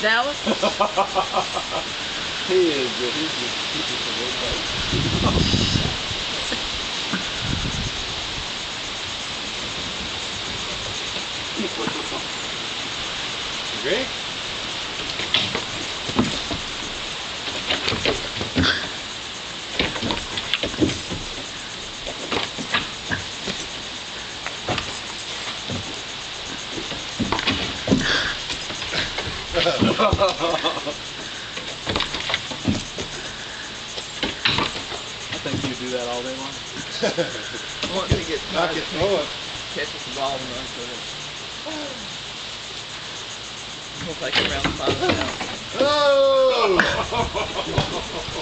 Dallas? he is good. He's just, he's just a little bit. You ready? I think you do that all day long. Once he gets tired, it. catches the ball and runs with it. We'll take it around the five now. Oh!